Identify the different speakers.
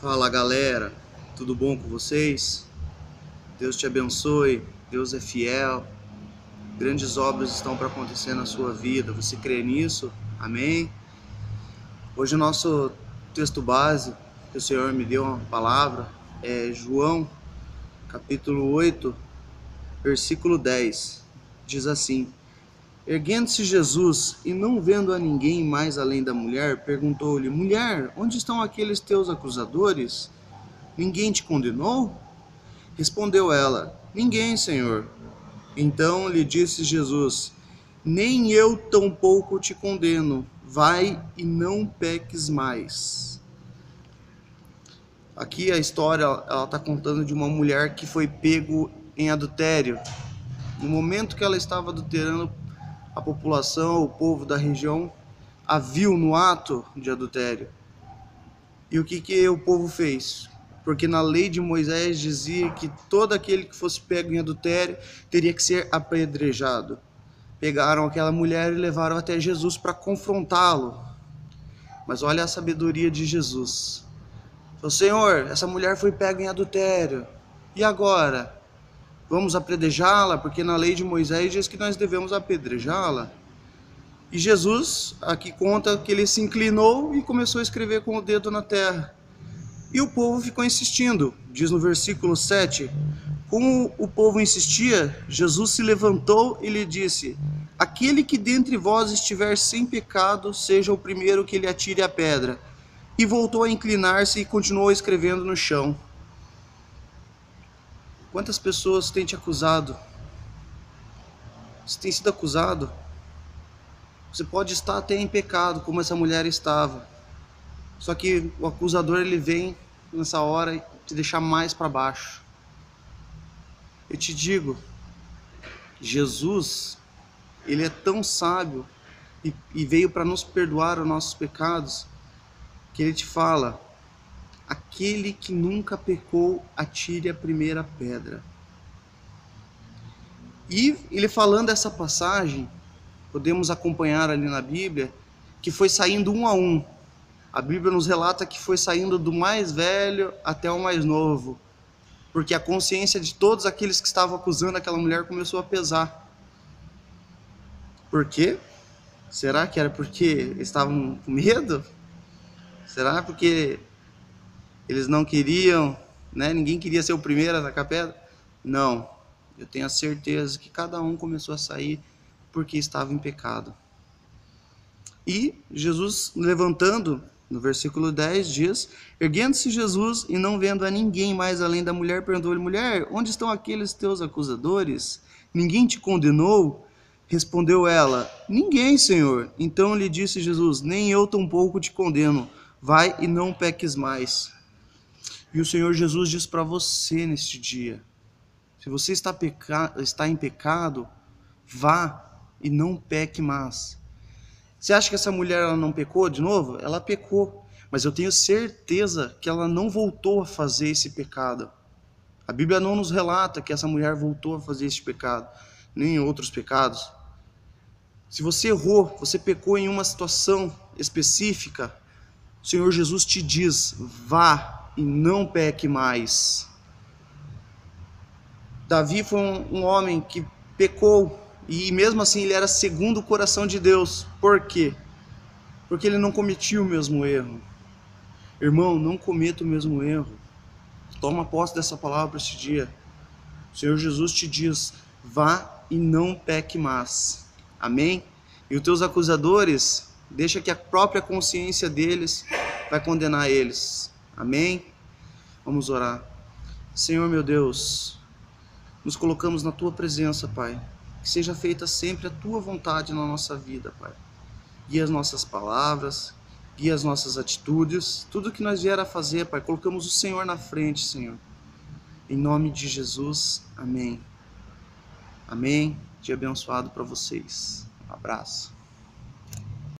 Speaker 1: Fala galera, tudo bom com vocês? Deus te abençoe, Deus é fiel, grandes obras estão para acontecer na sua vida, você crê nisso? Amém? Hoje o nosso texto base que o Senhor me deu uma palavra é João, capítulo 8, versículo 10. Diz assim: Erguendo-se Jesus e não vendo a ninguém mais além da mulher, perguntou-lhe: Mulher, onde estão aqueles teus acusadores? Ninguém te condenou? Respondeu ela: Ninguém, Senhor. Então lhe disse Jesus: Nem eu tampouco te condeno. Vai e não peques mais. Aqui a história ela está contando de uma mulher que foi pego em adultério. No momento que ela estava adulterando a população, o povo da região, a viu no ato de adultério. E o que, que o povo fez? Porque na lei de Moisés dizia que todo aquele que fosse pego em adultério teria que ser apedrejado. Pegaram aquela mulher e levaram até Jesus para confrontá-lo. Mas olha a sabedoria de Jesus. Falou, Senhor, essa mulher foi pega em adultério. E agora? Vamos apedrejá-la, porque na lei de Moisés diz que nós devemos apedrejá-la. E Jesus aqui conta que ele se inclinou e começou a escrever com o dedo na terra. E o povo ficou insistindo, diz no versículo 7. Como o povo insistia, Jesus se levantou e lhe disse: Aquele que dentre vós estiver sem pecado, seja o primeiro que lhe atire a pedra. E voltou a inclinar-se e continuou escrevendo no chão. Quantas pessoas têm te acusado? Você tem sido acusado? Você pode estar até em pecado, como essa mulher estava. Só que o acusador ele vem nessa hora e te deixar mais para baixo. Eu te digo, Jesus, ele é tão sábio e, e veio para nos perdoar os nossos pecados, que ele te fala: Aquele que nunca pecou, atire a primeira pedra. E ele falando essa passagem, podemos acompanhar ali na Bíblia, que foi saindo um a um. A Bíblia nos relata que foi saindo do mais velho até o mais novo, porque a consciência de todos aqueles que estavam acusando aquela mulher começou a pesar. Por quê? Será que era porque estavam com medo? Será porque eles não queriam, né? Ninguém queria ser o primeiro a tacar pedra. Não. Eu tenho a certeza que cada um começou a sair porque estava em pecado. E Jesus levantando, no versículo 10 diz: Erguendo-se Jesus e não vendo a ninguém mais além da mulher, perguntou-lhe: Mulher, onde estão aqueles teus acusadores? Ninguém te condenou? Respondeu ela: Ninguém, Senhor. Então lhe disse Jesus: Nem eu tampouco te condeno. Vai e não peques mais. E o Senhor Jesus diz para você neste dia: se você está, peca... está em pecado, vá e não peque mais. Você acha que essa mulher ela não pecou de novo? Ela pecou, mas eu tenho certeza que ela não voltou a fazer esse pecado. A Bíblia não nos relata que essa mulher voltou a fazer esse pecado, nem outros pecados. Se você errou, você pecou em uma situação específica, o Senhor Jesus te diz: vá e não peque mais. Davi foi um, homem que pecou e mesmo assim ele era segundo o coração de Deus. Por quê? Porque ele não cometia o mesmo erro. Irmão, não cometa o mesmo erro. Toma posse dessa palavra este dia. O Senhor Jesus te diz: vá e não peque mais. Amém? E os teus acusadores, deixa que a própria consciência deles vai condenar eles. Amém? Vamos orar. Senhor meu Deus, nos colocamos na tua presença, Pai. Que seja feita sempre a tua vontade na nossa vida, Pai. Guia as nossas palavras, guia as nossas atitudes, tudo que nós vier a fazer, Pai, colocamos o Senhor na frente, Senhor. Em nome de Jesus, amém. Amém. Dia abençoado para vocês. Um abraço.